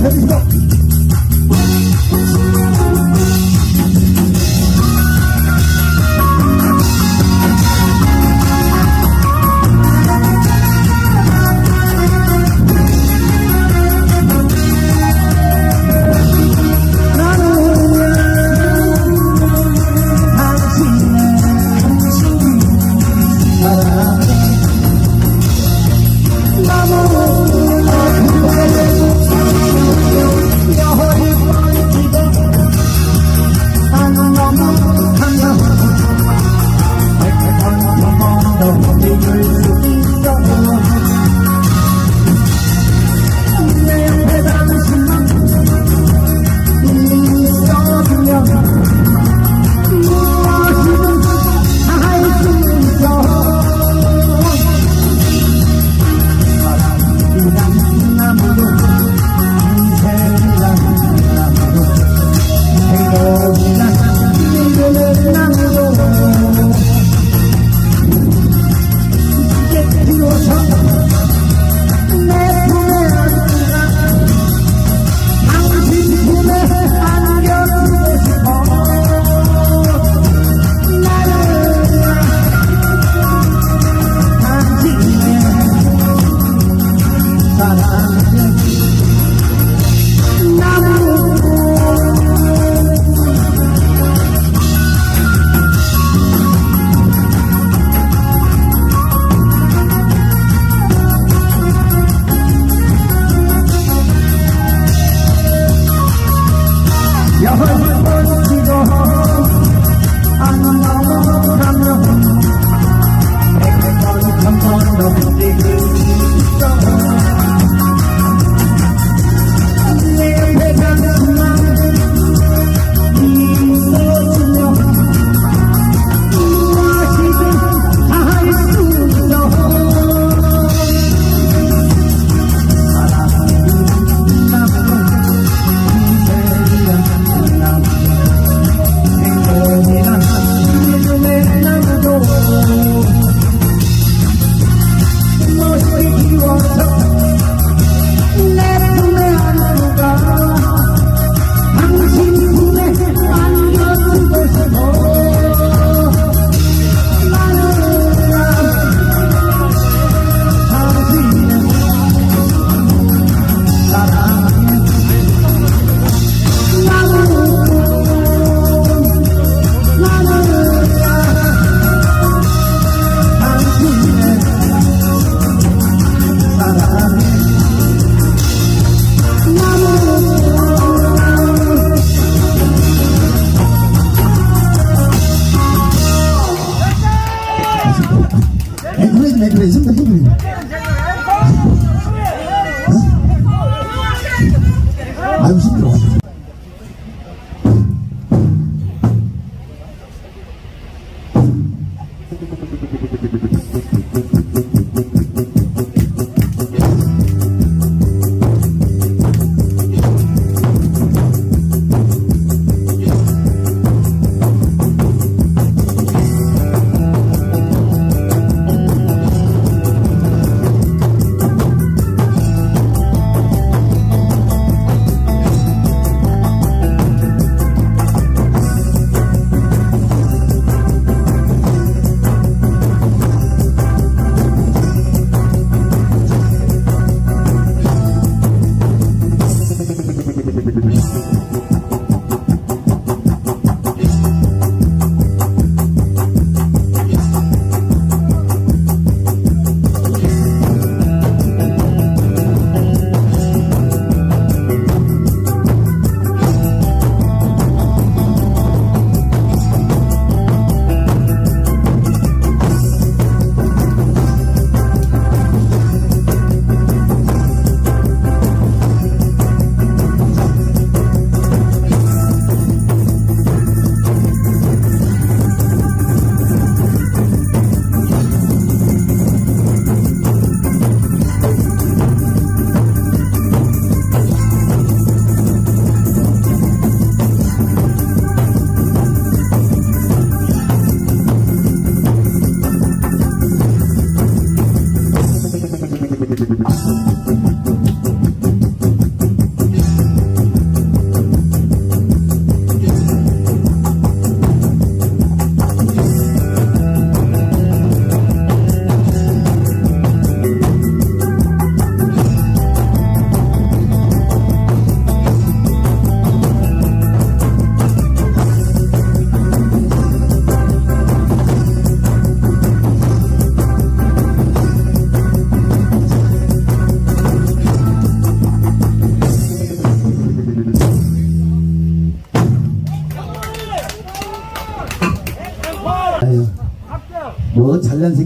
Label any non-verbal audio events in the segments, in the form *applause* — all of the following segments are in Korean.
Let me go.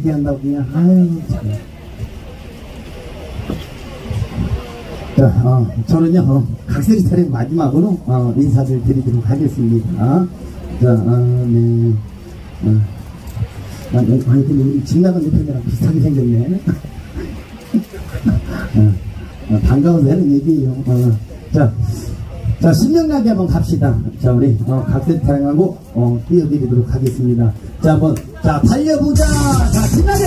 잘난 새끼 한다고 그냥 아유 참. 자, 어, 저는요 어, 각설이 차례 마지막으로 어, 인사를 드리도록 하겠습니다. 자, 어, 네. 어. 아, 네, 아니 근데 우리 집 나간 대표님랑 비슷하게 생겼네. *laughs* 어, 어, 반가워서 하는 얘기예요. 어, 자, 자, 신명나게 한번 갑시다. 자, 우리, 어, 각세타령하고, 어, 띄워드리도록 하겠습니다. 자, 한번, 자, 달려보자! 자, 신나게!